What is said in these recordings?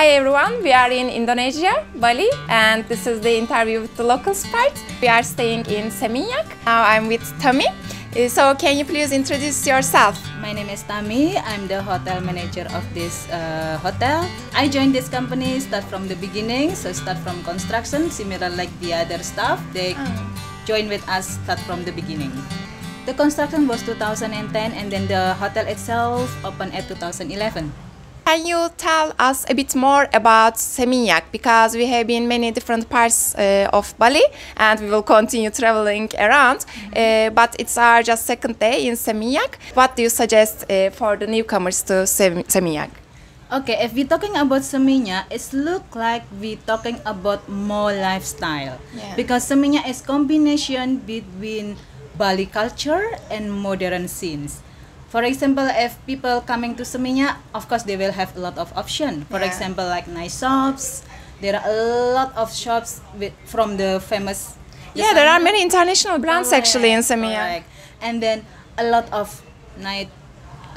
Hi everyone, we are in Indonesia, Bali, and this is the interview with the locals part. We are staying in Seminyak. Now I'm with Tami. Uh, So can you please introduce yourself? My name is Tami. I'm the hotel manager of this uh, hotel. I joined this company start from the beginning, so start from construction, similar like the other staff. They join with us start from the beginning. The construction was 2010, and then the hotel itself opened at 2011. Can you tell us a bit more about Seminyak? Because we have been many different parts uh, of Bali and we will continue traveling around. Uh, but it's our just second day in Seminyak. What do you suggest uh, for the newcomers to Sem- Seminyak? Okay, if we're talking about Seminyak, it's look like we're talking about more lifestyle. Yeah. Because Seminyak is combination between Bali culture and modern scenes. For example, if people coming to Seminyak, of course they will have a lot of option. For Yeah. example, like nice shops. There are a lot of shops with, from the famous. Yeah, there are many international brands actually in Seminyak. Correct. And then a lot of night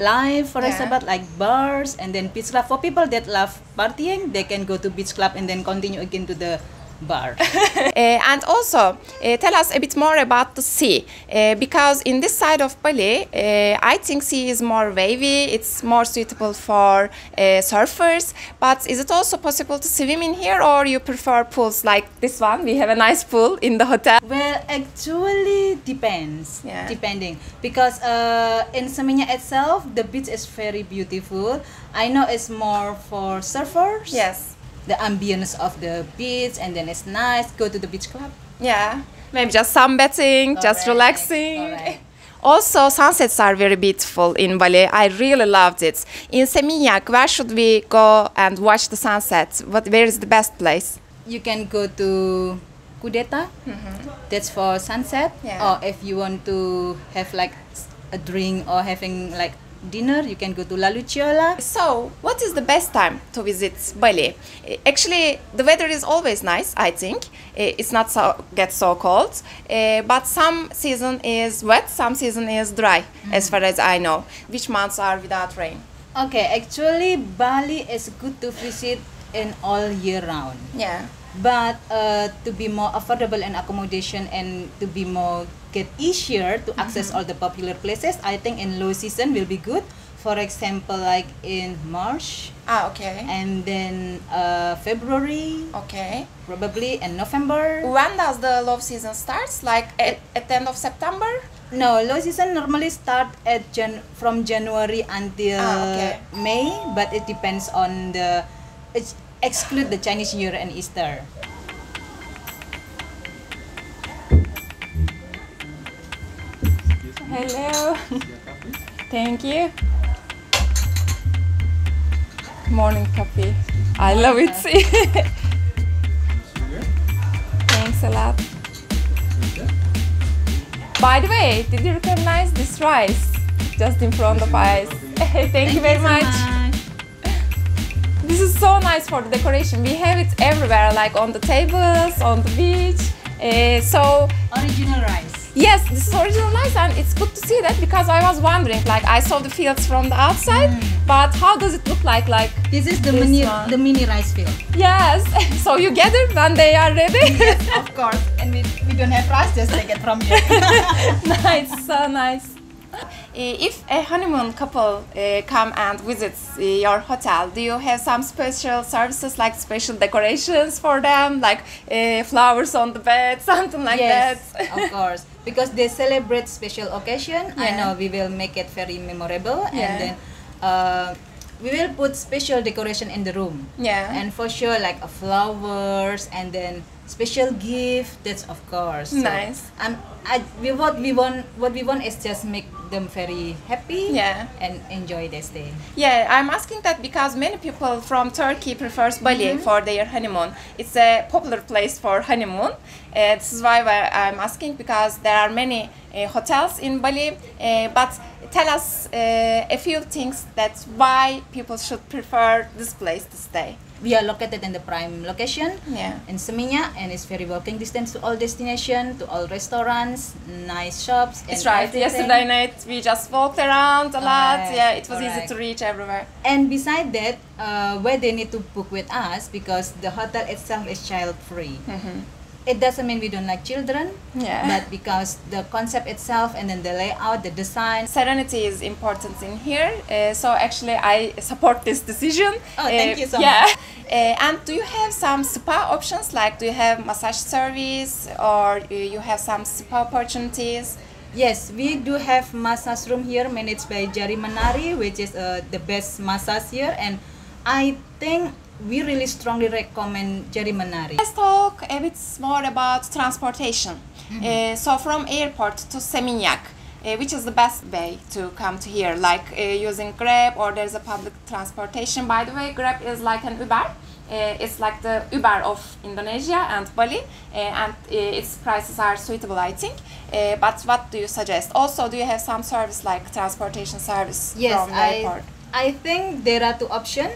life, for Yeah. example, like bars and then beach club. For people that love partying, they can go to beach club and then continue again to the bar. Uh, and also, uh, tell us a bit more about the sea. Uh, because in this side of Bali, uh, I think sea is more wavy, it's more suitable for uh, surfers. But is it also possible to swim in here, or you prefer pools like this one? We have a nice pool in the hotel. well, actually depends. Yeah. Depending because uh, in Seminyak itself, the beach is very beautiful. I know it's more for surfers. Yes. The ambience of the beach and then it's nice. Go to the beach club. Yeah. Maybe just sunbathing, just Correct, relaxing. Also, sunsets are very beautiful in Bali. I really loved it. In Seminyak, where should we go and watch the sunset? What, where is the best place? you can go to Kudeta. Mm-hmm. That's for sunset. Yeah. Or if you want to have like a drink or having like dinner, you can go to La Luciola. So, what is the best time to visit Bali? Eh, Actually, the weather is always nice. I think Eh, it's not so get so cold, Eh, but some season is wet, some season is dry, as far as I know. Which months are without rain? Okay, actually Bali is good to visit in all year round. Yeah. But uh, to be more affordable and accommodation and to be more get easier to access Mm-hmm. all the popular places, I think in low season will be good. For example, like in March Ah, okay. and then uh, February, Okay. probably and November. When does the low season starts? Like at, at the end of September? No, low season normally start at Jan from January until Ah, okay. May, but it depends on the it's exclude the Chinese New Year and Easter. Hello. Thank you. Morning coffee. I love it. Thanks a lot. By the way, did you recognize this rice just in front of us? Thank, you very much. This is so nice for the decoration. We have it everywhere, like on the tables, on the beach. Uh, so Original rice. Yes, this is original rice and it's good to see that because I was wondering, like I saw the fields from the outside, but how does it look like? Like This is the This mini one. the mini rice field. yes, so you get it when they are ready. yes, of course, and we, we don't have rice, just take it from here. nice, so nice. Uh, If a honeymoon couple uh, come and visits uh, your hotel, do you have some special services like special decorations for them, like uh, flowers on the bed, something like yes, that? of course, because they celebrate special occasion. I know we will make it very memorable, Yeah. and then uh, we will put special decoration in the room. Yeah. and for sure like uh, flowers and then special gift that's of course So, Nice. um I, we what we want what we want is just make them very happy Yeah. and enjoy their stay Yeah, I'm asking that because many people from Turkey prefers Bali for their honeymoon. It's a popular place for honeymoon. Uh, this is why I'm asking because there are many uh, hotels in Bali. Uh, but tell us uh, a few things that why people should prefer this place to stay. We are located in the prime location Yeah. in Seminyak and it's very walking distance to all destination to all restaurants, nice shops. and It's right. everything. Yesterday night we just walked around a lot. Correct, Yeah, it was easy to reach everywhere. And beside that, uh, where they need to book with us because the hotel itself is child free. It doesn't mean we don't like children, Yeah. but because the concept itself and then the layout, the design. Serenity is important in here, uh, so actually I support this decision. Oh, thank Uh, you so yeah. much. Uh, and do you have some spa options? Like, do you have massage service or you have some spa opportunities? Yes, we do have massage room here managed by Jari Menari, which is uh, the best massage here, and I think we really strongly recommend Jari Menari. Let's talk a bit more about transportation. Mm-hmm. Uh, so from airport to Seminyak, uh, which is the best way to come to here? Like uh, using Grab or there's a public transportation. By the way, Grab is like an Uber. Uh, it's like the Uber of Indonesia and Bali, uh, and uh, its prices are suitable, I think. Uh, but what do you suggest? Also, do you have some service like transportation service Yes, from the I, airport? I think there are two options.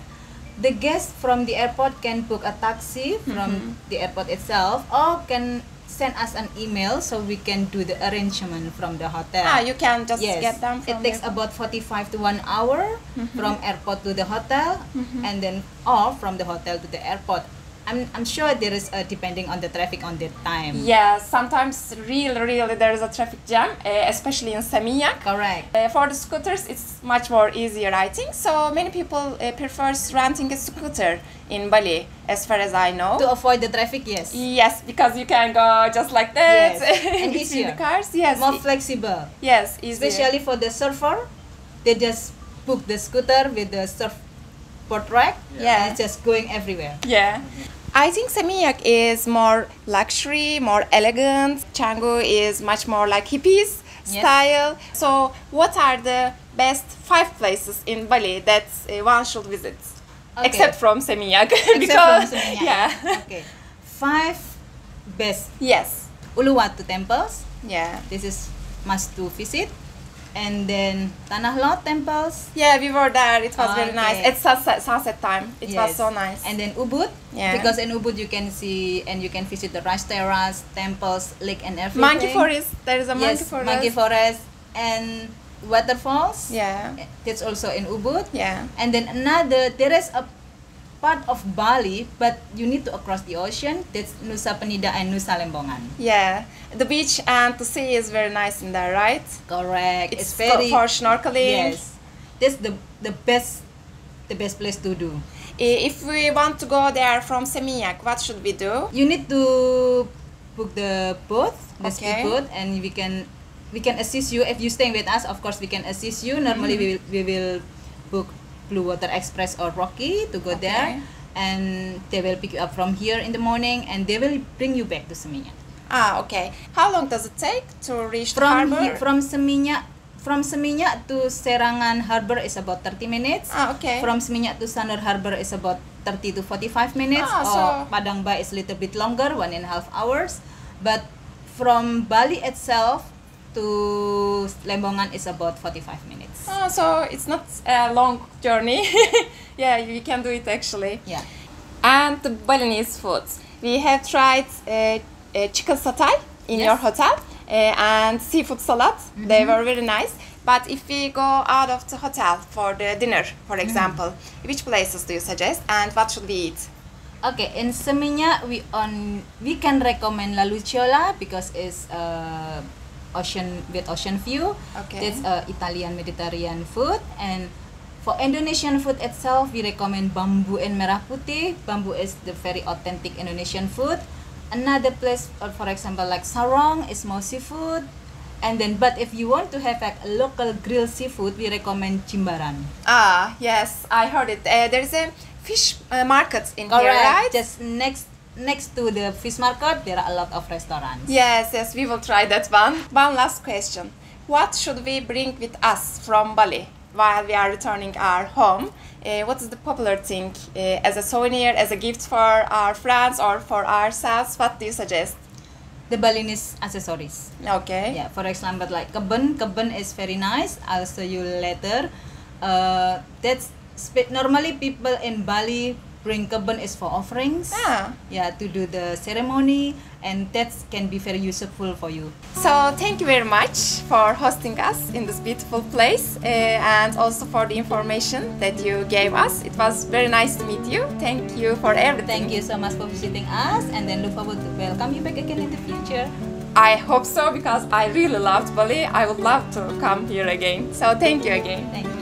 The guest from the airport can book a taxi from Mm-hmm. the airport itself or can send us an email so we can do the arrangement from the hotel. Ah, you can just yes, get them from it takes about 45 to 1 hour from airport to the hotel and then or from the hotel to the airport. I'm, I'm sure there is a depending on the traffic on that time. Yeah, sometimes really, really there is a traffic jam, uh, especially in Seminyak. Correct. Uh, for the scooters, it's much more easier, I think. So many people uh, prefers renting a scooter in Bali, as far as I know. To avoid the traffic, yes. Yes, because you can go just like that Yes, and easier. the cars. Yes, More flexible. yes, easier. especially for the surfer they just book the scooter with the surfboard rack Yeah. and it's just going everywhere Yeah. I think Seminyak is more luxury, more elegant. Canggu is much more like hippies Yes. style. So, what are the best five places in Bali that uh, one should visit? Okay. Except from Seminyak. except because, from Seminyak. Yeah. okay five best yes. Uluwatu temples Yeah. this is must to visit and then Tanah Lot temples Yeah, we were there. It was very nice. It's sunset, sunset time. It was so nice. and then Ubud Yeah. because in Ubud you can see and you can visit the rice terrace temples lake and everything monkey forest. There is a monkey yes forest. monkey forest and waterfalls Yeah. that's also in Ubud Yeah. and then another there is a part of Bali but you need to across the ocean that's Nusa Penida and Nusa Lembongan Yeah. The beach um, and the sea is very nice in there, right? correct It's, it's, very for snorkeling. yes that's the the best the best place to do If we want to go there from Seminyak, what should we do? you need to book the boat the Okay. speedboat and we can we can assist you if you staying with us of course we can assist you normally mm-hmm. we will we will book blue water express or rocky to go there Okay. and they will pick you up from here in the morning and they will bring you back to Seminyak Ah, okay. How long does it take to reach the from harbor? here, from Seminyak from Seminyak to Serangan Harbor is about 30 minutes ah, okay. from Seminyak to Sanur Harbor is about 30 to 45 minutes Ah, or so- Padang Bay is a little bit longer one and a half hours but from Bali itself to Lembongan is about 45 minutes Ah, so it's not a long journey. yeah, you can do it actually. yeah And the Balinese foods. We have tried uh, uh, chicken satay in Yes. your hotel uh, and seafood salad. They were very nice. But if we go out of the hotel for the dinner, for example, which places do you suggest and what should we eat? Okay, in Seminyak we on we can recommend La Luciola because it's uh, ocean with ocean view. Okay. It's uh, Italian Mediterranean food and for Indonesian food itself we recommend Bambu and Merah Putih. Bambu is the very authentic Indonesian food. Another place uh, for example like Sarong is more seafood. And then but if you want to have like a local grilled seafood we recommend Jimbaran. Ah, yes, I heard it. Uh, there is a fish uh, market in here, right? Just next next to the fish market, there are a lot of restaurants. Yes, yes, we will try that one. One last question. What should we bring with us from Bali while we are returning our home? Uh, what is the popular thing uh, as a souvenir, as a gift for our friends or for ourselves? What do you suggest? The Balinese accessories. Okay. Yeah, for example, like kebun. Kebun is very nice. I'll show you later. Uh, that's normally people in Bali bring kebun is for offerings. Ah. Yeah, to do the ceremony, and that can be very useful for you. So thank you very much for hosting us in this beautiful place uh, and also for the information that you gave us. It was very nice to meet you. Thank you for everything. Thank you so much for visiting us, and then look forward to welcome you back again in the future. I hope so because I really loved Bali. I would love to come here again. So thank you again. Thank you.